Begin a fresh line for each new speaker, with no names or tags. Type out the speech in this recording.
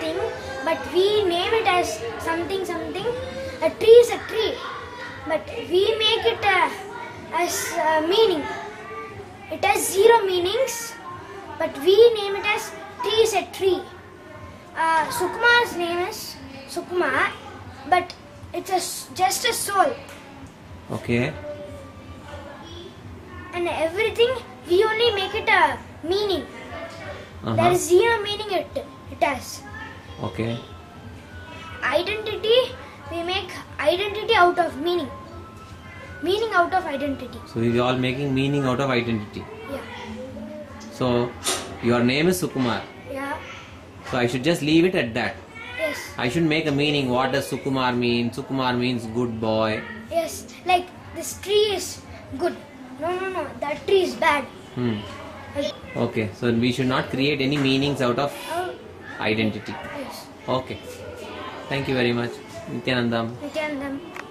thing, but we name it as something something. A tree is a tree, but we make it uh, as uh, meaning. It has zero meanings, but we name it as tree is a tree. Uh, Sukumar's name is Sukumar, but it's a just a soul,
Okay.
and everything we only make it a meaning. There
Uh-huh.
is zero meaning it it has.
Okay.
Identity we make identity out of meaning. Meaning out of identity.
So we are all making meaning out of identity.
Yeah.
So your name is Sukumar.
Yeah.
So I should just leave it at that.
Yes.
I should make a meaning. What does Sukumar mean? Sukumar means good boy.
Yes. Like this tree is good. No no no. That tree is bad.
Hmm. Okay. So we should not create any meanings out of
oh,
identity.
yes.
Okay. Thank you very much. Nithyanandam.
Nithyanandam.